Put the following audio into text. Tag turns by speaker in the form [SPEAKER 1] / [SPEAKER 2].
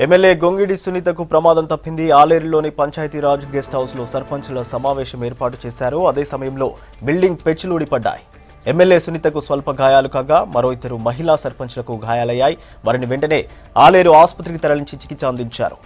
[SPEAKER 1] MLA Gongidi సునీతకు ప్రమాదం తప్పింది. ఆలేరులోని Panchayati Raj guest హౌస్లో సర్పంచుల సమావేశం ఏర్పాటు చేశారు. అదే సమయంలో బిల్డింగ్ పెచ్చులూడిపడ్డాయి ఎమ్మెల్యే సునీతకు స్వల్ప గాయాలు కాగా మరో ఇద్దరు మహిళా సర్పంచ్లకు గాయాలయ్యాయి. వారిని వెంటనే ఆలేరు ఆసుపత్రికి తరలించి చికిత్స అందించారు.